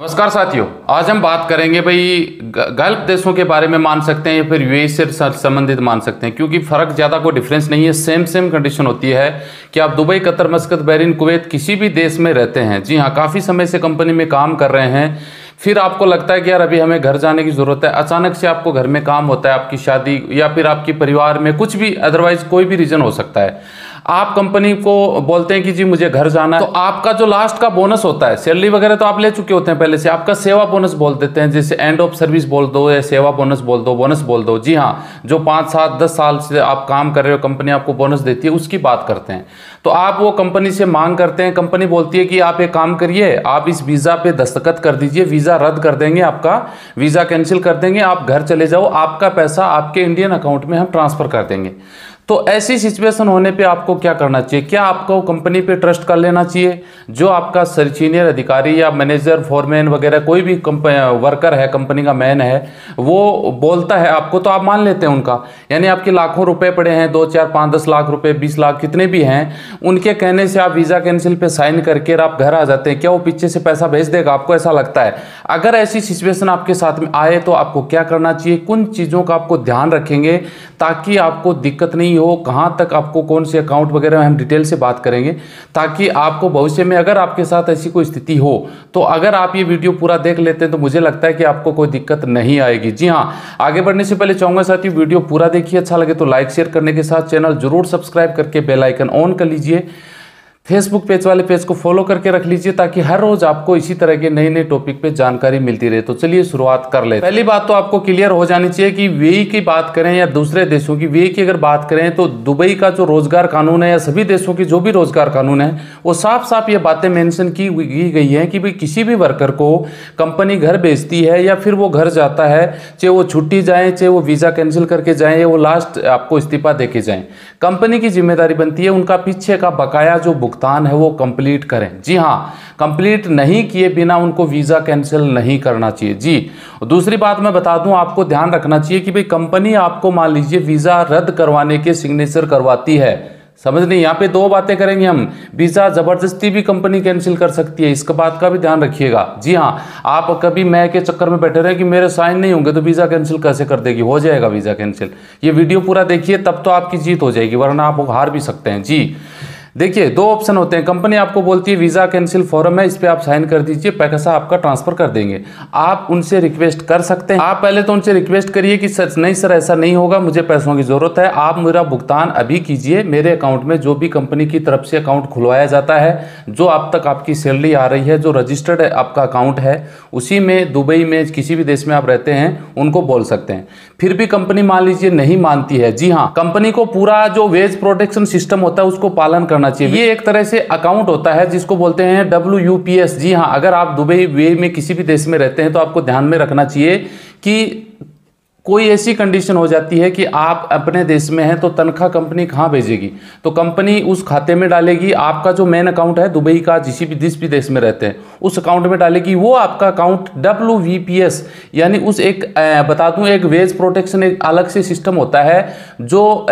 नमस्कार साथियों, आज हम बात करेंगे भाई गल्फ देशों के बारे में मान सकते हैं या फिर यूएई से संबंधित मान सकते हैं, क्योंकि फ़र्क ज़्यादा कोई डिफरेंस नहीं है सेम सेम कंडीशन होती है कि आप Dubai, Qatar, Muscat, Bahrain, Kuwait किसी भी देश में रहते हैं। जी हाँ काफ़ी समय से कंपनी में काम कर रहे हैं। फिर आपको लगता है कि यार अभी हमें घर जाने की ज़रूरत है, अचानक से आपको घर में काम होता है, आपकी शादी या फिर आपके परिवार में कुछ भी अदरवाइज़ कोई भी रीज़न हो सकता है। आप कंपनी को बोलते हैं कि जी मुझे घर जाना है तो आपका जो लास्ट का बोनस होता है सैलरी वगैरह तो आप ले चुके होते हैं पहले से, आपका सेवा बोनस बोल देते हैं, जैसे एंड ऑफ़ सर्विस बोल दो या सेवा बोनस बोल दो बोनस बोल दो। जी हाँ जो पाँच, सात, दस साल से आप काम कर रहे हो कंपनी आपको बोनस देती है, उसकी बात करते हैं। तो आप वो कंपनी से मांग करते हैं कंपनी बोलती है कि आप एक काम करिए, आप इस वीज़ा पे दस्तखत कर दीजिए वीज़ा रद्द कर देंगे आपका वीज़ा कैंसिल कर देंगे, आप घर चले जाओ, आपका पैसा आपके इंडियन अकाउंट में हम ट्रांसफ़र कर देंगे। तो ऐसी सिचुएशन होने पे आपको क्या करना चाहिए? क्या आपको कंपनी पे ट्रस्ट कर लेना चाहिए? जो आपका सर सीनियर अधिकारी या मैनेजर फॉरमैन वगैरह कोई भी वर्कर है कंपनी का मैन है, वो बोलता है आपको तो आप मान लेते हैं उनका। यानी आपके लाखों रुपए पड़े हैं, दो, चार, पाँच, दस लाख रुपए, बीस लाख कितने भी हैं, उनके कहने से आप वीज़ा कैंसिल पर साइन करके आप घर आ जाते हैं। क्या वो पीछे से पैसा भेज देगा? आपको ऐसा लगता है? अगर ऐसी सिचुएसन आपके साथ में आए तो आपको क्या करना चाहिए? कुन चीज़ों का आपको ध्यान रखेंगे ताकि आपको दिक्कत नहीं हो, कहाँ तक आपको कौन से अकाउंट वगैरह हम डिटेल से बात करेंगे, ताकि आपको भविष्य में अगर आपके साथ ऐसी कोई स्थिति हो तो अगर आप ये वीडियो पूरा देख लेते हैं तो मुझे लगता है कि आपको कोई दिक्कत नहीं आएगी। जी हाँ आगे बढ़ने से पहले चाहूँगा साथ वीडियो पूरा देखिए अच्छा लगे तो लाइक शेयर करने के साथ चैनल ज़रूर सब्सक्राइब करके बेलाइकन ऑन कर लीजिए। फेसबुक पेज वाले पेज को फॉलो करके रख लीजिए ताकि हर रोज आपको इसी तरह के नए नए टॉपिक पे जानकारी मिलती रहे। तो चलिए शुरुआत कर ले पहली बात तो आपको क्लियर हो जानी चाहिए कि वे की बात करें या दूसरे देशों की वे की अगर बात करें तो दुबई का जो रोज़गार कानून है या सभी देशों की जो भी रोज़गार कानून है, वो साफ़ साफ़ ये बातें मैंशन की गई हैं कि भाई किसी भी वर्कर को कंपनी घर भेजती है या फिर वो घर जाता है, चाहे वो छुट्टी जाए, चाहे वो वीज़ा कैंसिल करके जाए या वो लास्ट आपको इस्तीफा दे के जाएँ। कंपनी की ज़िम्मेदारी बनती है, उनका पीछे का बकाया जो भुगतान है, वो कंप्लीट करें। जी हाँ कंप्लीट नहीं किए बिना उनको वीज़ा कैंसिल नहीं करना चाहिए। जी दूसरी बात मैं बता दूँ, आपको ध्यान रखना चाहिए कि भाई कंपनी आपको मान लीजिए वीज़ा रद्द करवाने के सिग्नेचर करवाती है। समझ नहीं यहाँ पे दो बातें करेंगे हम। वीज़ा ज़बरदस्ती भी कंपनी कैंसिल कर सकती है, इसका बात का भी ध्यान रखिएगा। जी हाँ आप कभी मैं के चक्कर में बैठे रहे कि मेरे साइन नहीं होंगे तो वीज़ा कैंसिल कैसे कर देगी? हो जाएगा वीज़ा कैंसिल ये वीडियो पूरा देखिए, तब तो आपकी जीत हो जाएगी, वरना आप हार भी सकते हैं। जी देखिए, दो ऑप्शन होते हैं। कंपनी आपको बोलती है, वीज़ा कैंसिल फॉर्म है, इस पर आप साइन कर दीजिए पैसा आपका ट्रांसफ़र कर देंगे। आप उनसे रिक्वेस्ट कर सकते हैं। आप पहले तो उनसे रिक्वेस्ट करिए कि, सर, नहीं सर, ऐसा नहीं होगा, मुझे पैसों की ज़रूरत है, आप मेरा भुगतान अभी कीजिए, मेरे अकाउंट में जो भी कंपनी की तरफ़ से अकाउंट खुलवाया जाता है, जो अब तक आपकी सैलरी आ रही है, जो रजिस्टर्ड आपका अकाउंट है, उसी में, दुबई में, किसी भी देश में आप रहते हैं, उनको बोल सकते हैं। फिर भी कंपनी मान लीजिए, नहीं मानती है। जी हाँ कंपनी को पूरा जो वेज प्रोटेक्शन सिस्टम होता है, उसको पालन करना चाहिए। ये एक तरह से अकाउंट होता है जिसको बोलते हैं W U P S G हाँ अगर आप दुबई वे में किसी भी देश में रहते हैं तो आपको ध्यान में रखना चाहिए कि कोई ऐसी कंडीशन हो जाती है कि आप अपने देश में हैं तो तनख्वाह कंपनी कहाँ भेजेगी? तो कंपनी उस खाते में डालेगी, आपका जो मेन अकाउंट है, दुबई का, जिस भी जिस भी देश में रहते हैं, उस अकाउंट में डालेगी, वो आपका account W V P S यानी उस एक बता दूँ, एक वेज प्रोटेक्शन एक अलग से सिस्टम होता है, जो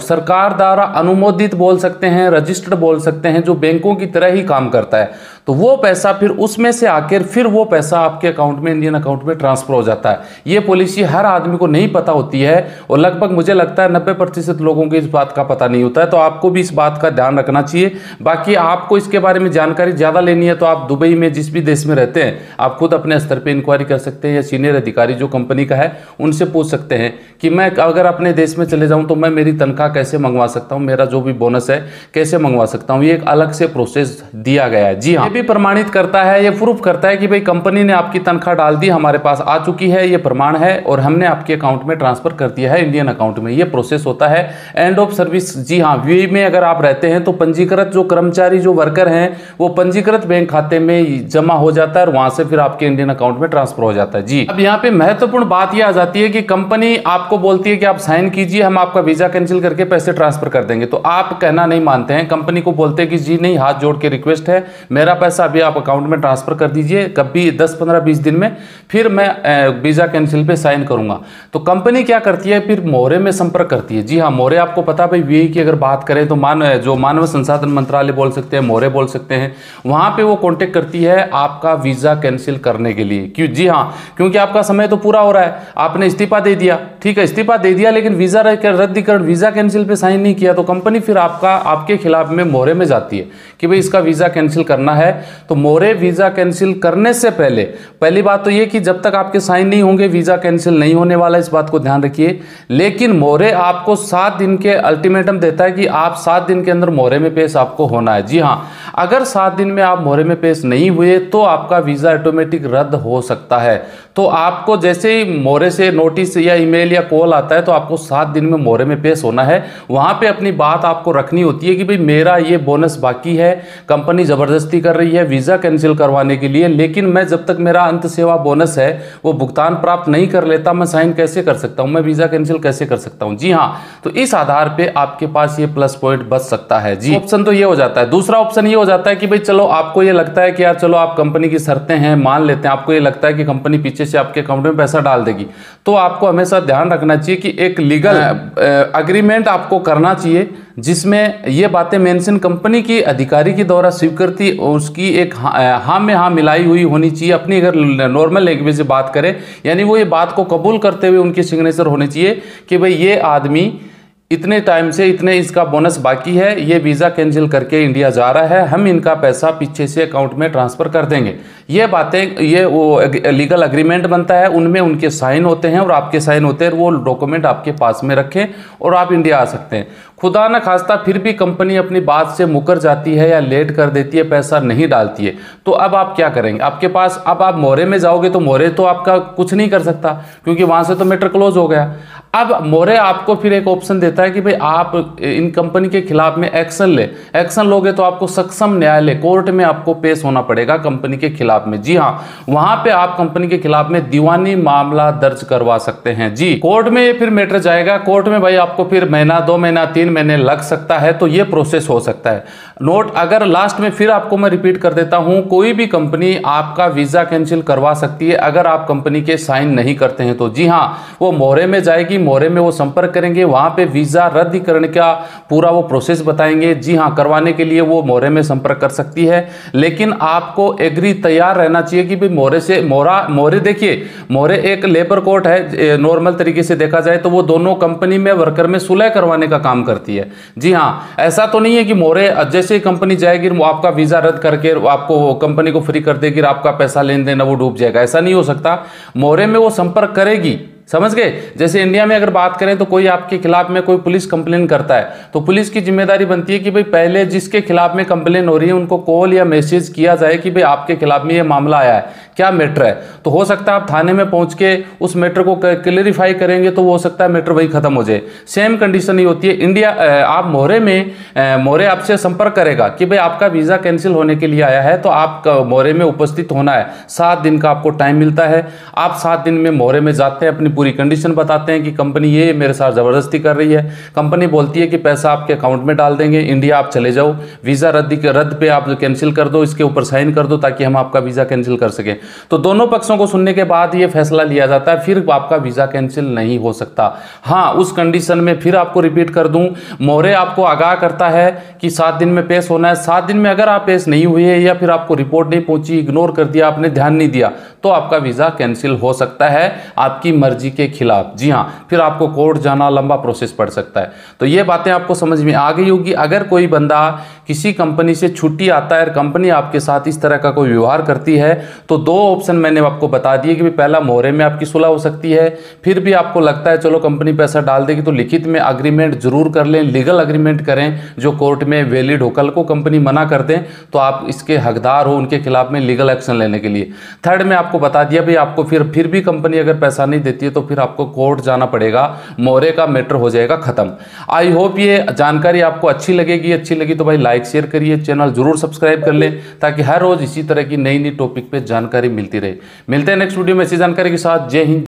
सरकार द्वारा अनुमोदित बोल सकते हैं रजिस्टर्ड बोल सकते हैं, जो बैंकों की तरह ही काम करता है। तो वो पैसा फिर उसमें से आकर फिर वो पैसा आपके अकाउंट में इंडियन अकाउंट में ट्रांसफ़र हो जाता है। ये पॉलिसी हर आदमी को नहीं पता होती है और लगभग मुझे लगता है नब्बे प्रतिशत लोगों को इस बात का पता नहीं होता है। तो आपको भी इस बात का ध्यान रखना चाहिए। बाकी आपको इसके बारे में जानकारी ज़्यादा लेनी है तो आप दुबई में जिस भी देश में रहते हैं, आप खुद अपने स्तर पर इंक्वायरी कर सकते हैं या सीनियर अधिकारी जो कंपनी का है, उनसे पूछ सकते हैं कि मैं अगर अपने देश में चले जाऊँ तो मैं मेरी तनख्वाह कैसे मंगवा सकता हूँ, मेरा जो भी बोनस है, कैसे मंगवा सकता हूँ? ये एक अलग से प्रोसेस दिया गया है। जी हाँ। भी प्रमाणित करता है, ये प्रूफ करता है कि भाई कंपनी ने आपकी तनख्वाह डाल दी, हमारे पास आ चुकी है, ये प्रमाण है और हमने आपके अकाउंट में ट्रांसफ़र कर दिया है इंडियन अकाउंट में। ये प्रोसेस होता है। एंड ऑफ़ सर्विस, जी हाँ वी में अगर आप रहते हैं तो पंजीकृत जो कर्मचारी, जो वर्कर हैं, वो पंजीकृत बैंक खाते में जमा हो जाता है और वहाँ से फिर आपके इंडियन अकाउंट में ट्रांसफ़र हो जाता है। जी। अब यहाँ पे महत्वपूर्ण बात यह आ जाती है कि कंपनी आपको बोलती है कि आप साइन कीजिए, हम आपका वीज़ा कैंसिल करके पैसे ट्रांसफ़र कर देंगे। तो आप कहना नहीं मानते हैं। कंपनी को बोलते हैं कि, जी नहीं, हाथ जोड़ के रिक्वेस्ट है, मेरा अभी आप अकाउंट में ट्रांसफ़र कर दीजिए कभी दस, पंद्रह, बीस दिन में, फिर मैं वीज़ा कैंसिल पे साइन करूँगा। तो कंपनी क्या करती है? फिर मोरे में संपर्क करती है। जी हाँ मोरे आपको पता भाई वी की अगर बात करें तो मान, जो मानव संसाधन मंत्रालय बोल सकते हैं मोरे बोल सकते हैं, वहाँ पर वो कॉन्टेक्ट करती है आपका वीज़ा कैंसिल करने के लिए। क्यों? जी हाँ क्योंकि आपका समय तो पूरा हो रहा है। आपने इस्तीफा दे दिया। ठीक है, इस्तीफा दे दिया, लेकिन वीज़ा रद्दीकरण, वीज़ा कैंसिल पे साइन नहीं किया तो कंपनी फिर आपका, आपके खिलाफ में मोरे में जाती है कि भाई इसका वीज़ा कैंसिल करना है तो मोरे वीज़ा कैंसिल करने से पहले, पहली बात तो ये कि जब तक आपके साइन नहीं होंगे, वीज़ा कैंसिल नहीं होने वाला, इस बात को ध्यान रखिए। लेकिन मोरे आपको सात दिन के अल्टीमेटम देता है कि आप सात दिन के अंदर मोरे में पेश आपको होना है। जी हाँ अगर सात दिन में आप मोरे में पेश नहीं हुए तो आपका वीज़ा ऑटोमेटिक रद्द हो सकता है। तो आपको जैसे ही मोरे से नोटिस या ईमेल या कॉल आता है तो आपको सात दिन में मोरे में पेश होना है। वहाँ पे अपनी बात आपको रखनी होती है कि भाई मेरा ये बोनस बाकी है, कंपनी ज़बरदस्ती कर रही है वीज़ा कैंसिल करवाने के लिए लेकिन मैं जब तक मेरा अंत सेवा बोनस है वो भुगतान प्राप्त नहीं कर लेता मैं साइन कैसे कर सकता हूँ? मैं वीज़ा कैंसिल कैसे कर सकता हूँ? जी हाँ तो इस आधार पर आपके पास ये प्लस पॉइंट बच सकता है। जी। ऑप्शन तो ये हो जाता है। दूसरा ऑप्शन ये हो जाता है कि भाई चलो आपको ये लगता है कि यार चलो आप कंपनी की शर्तें हैं मान लेते हैं आपको ये लगता है कि कंपनी पीछे से आपके अकाउंट में पैसा डाल देगी। तो आपको हमेशा ध्यान रखना चाहिए कि एक लीगल अग्रीमेंट आपको करना चाहिए। जिसमें ये बातें मेंशन कंपनी की अधिकारी के द्वारा स्वीकृति और उसकी एक हाँ, हाँ में हाँ मिलाई हुई होनी चाहिए। अपनी अगर नॉर्मल लैंग्वेज से बात करें यानी वो ये बात को कबूल करते हुए उनकी सिग्नेचर होनी चाहिए कि भाई ये आदमी इतने टाइम से इतने इसका बोनस बाकी है ये वीज़ा कैंसिल करके इंडिया जा रहा है हम इनका पैसा पीछे से अकाउंट में ट्रांसफ़र कर देंगे। ये बातें ये वो लीगल अग्रीमेंट बनता है उनमें उनके साइन होते हैं और आपके साइन होते हैं वो डॉक्यूमेंट आपके पास में रखें और आप इंडिया आ सकते हैं। खुदा न खास्ता फिर भी कंपनी अपनी बात से मुकर जाती है या लेट कर देती है, पैसा नहीं डालती है। तो अब आप क्या करेंगे? आपके पास अब आप मोरे में जाओगे तो मोरे तो आपका कुछ नहीं कर सकता, क्योंकि वहाँ से तो मैटर क्लोज हो गया। अब मोरे आपको फिर एक ऑप्शन देता है कि भाई आप इन कंपनी के खिलाफ में एक्शन ले। एक्शन लोगे तो आपको सक्षम न्यायालय, कोर्ट में आपको पेश होना पड़ेगा कंपनी के खिलाफ में। जी हाँ वहाँ पे आप कंपनी के खिलाफ में दीवानी मामला दर्ज करवा सकते हैं। जी, कोर्ट में फिर मैटर जाएगा। कोर्ट में भाई आपको फिर महीना, दो महीना, तीन महीने लग सकता है तो ये प्रोसेस हो सकता है। नोट अगर लास्ट में फिर आपको मैं रिपीट कर देता हूँ, कोई भी कंपनी आपका वीज़ा कैंसिल करवा सकती है, अगर आप कंपनी के साइन नहीं करते हैं तो। जी हाँ वो मोहरे में जाएगी, मोहरे में वो संपर्क करेंगे, वहाँ पे वीज़ा रद्दीकरण का पूरा वो प्रोसेस बताएँगे। जी हाँ करवाने के लिए वो मोहरे में संपर्क कर सकती है, लेकिन आपको एग्री तैयार रहना चाहिए कि भाई मोहरे से, मोहरा, मोहरे देखिए, मोहरे एक लेबर कोर्ट है नॉर्मल तरीके से देखा जाए तो वो दोनों कंपनी में वर्कर में सुलह करवाने का काम करती है। जी हाँ ऐसा तो नहीं है कि मोरे जैसे कंपनी जाएगी आपका वीज़ा रद्द करके आपको कंपनी को फ्री कर देगी आपका पैसा लेन देन वो डूब जाएगा। ऐसा नहीं हो सकता। मोरे में वो संपर्क करेगी। समझ गए? जैसे इंडिया में अगर बात करें तो कोई आपके खिलाफ में कोई पुलिस कंप्लेन करता है तो पुलिस की ज़िम्मेदारी बनती है कि भाई पहले जिसके खिलाफ में कंप्लेन हो रही है, उनको कॉल या मैसेज किया जाए कि भाई आपके खिलाफ में ये मामला आया है। क्या मैटर है? तो हो सकता है आप थाने में पहुँच के उस मैटर को क्लियरिफाई करेंगे तो वो हो सकता है मैटर वही खत्म हो जाए। सेम कंडीशन ही होती है। इंडिया आप मोहरे में मोहरे आपसे संपर्क करेगा कि भाई आपका वीज़ा कैंसिल होने के लिए आया है तो आप मोहरे में उपस्थित होना है। सात दिन का आपको टाइम मिलता है। आप सात दिन में मोहरे में जाते हैं अपनी पूरी कंडीशन बताते हैं कि कंपनी ये मेरे साथ ज़बरदस्ती कर रही है। कंपनी बोलती है कि पैसा आपके अकाउंट में डाल देंगे इंडिया आप चले जाओ। वीज़ा रद्द रद्द पे आप कैंसिल कर दो, इसके ऊपर साइन कर दो ताकि हम आपका वीज़ा कैंसिल कर सकें। तो दोनों पक्षों को सुनने के बाद ये फैसला लिया जाता है, फिर आपका वीज़ा कैंसिल नहीं हो सकता। हाँ उस कंडीशन में फिर आपको रिपीट कर दूँ। मोहरे आपको आगाह करता है कि सात दिन में पेश होना है। सात दिन में अगर आप पेश नहीं हुए या फिर आपको रिपोर्ट नहीं पहुँची इग्नोर कर दिया, आपने ध्यान नहीं दिया तो आपका वीज़ा कैंसिल हो सकता है। आपकी मर्ज़ी के खिलाफ। जी हाँ फिर आपको कोर्ट जाना लंबा प्रोसेस पड़ सकता है। तो ये बातें आपको समझ में आ गई होगी। अगर कोई बंदा किसी कंपनी से छुट्टी आता है और कंपनी आपके साथ इस तरह का कोई व्यवहार करती है तो दो ऑप्शन मैंने आपको बता दिए कि पहला मोहरे में आपकी सुलह हो सकती है, फिर भी आपको लगता है चलो कंपनी पैसा डाल देगी तो लिखित में अग्रीमेंट ज़रूर कर लें लीगल अग्रीमेंट करें, जो कोर्ट में वैलिड हो। कल को कंपनी मना कर दें तो आप इसके हकदार हो उनके खिलाफ में लीगल एक्शन लेने के लिए। थर्ड में आपको बता दिया, भाई आपको फिर फिर भी कंपनी अगर पैसा नहीं देती है तो फिर आपको कोर्ट जाना पड़ेगा, मोरे का मैटर हो जाएगा खत्म। आई होप ये जानकारी आपको अच्छी लगेगी, अच्छी लगी तो भाई लाइक शेयर करिए चैनल ज़रूर सब्सक्राइब कर लें, ताकि हर रोज इसी तरह की नई नई टॉपिक पर जानकारी मिलती रहे। मिलते हैं नेक्स्ट वीडियो में इसी जानकारी के साथ। जय हिंद।